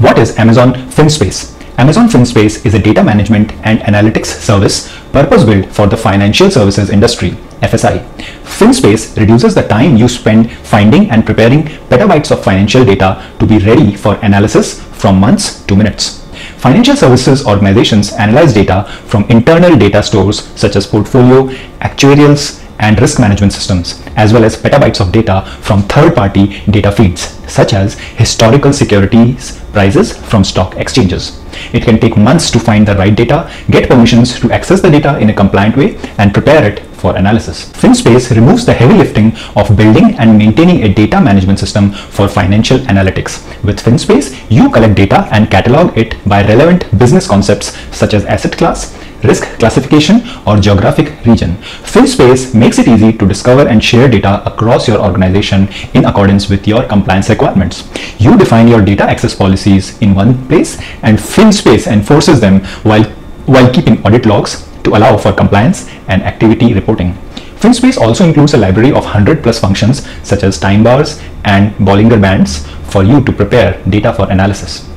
What is Amazon FinSpace? Amazon FinSpace is a data management and analytics service purpose-built for the financial services industry, FSI. FinSpace reduces the time you spend finding and preparing petabytes of financial data to be ready for analysis from months to minutes. Financial services organizations analyze data from internal data stores such as portfolio, actuarials, and risk management systems, as well as petabytes of data from third-party data feeds, such as historical securities prices from stock exchanges. It can take months to find the right data, get permissions to access the data in a compliant way, and prepare it for analysis. FinSpace removes the heavy lifting of building and maintaining a data management system for financial analytics. With FinSpace, you collect data and catalog it by relevant business concepts such as asset class, risk classification, or geographic region. FinSpace makes it easy to discover and share data across your organization in accordance with your compliance requirements. You define your data access policies in one place and FinSpace enforces them while, while keeping audit logs to allow for compliance and activity reporting. FinSpace also includes a library of 100 plus functions such as time bars and Bollinger Bands for you to prepare data for analysis.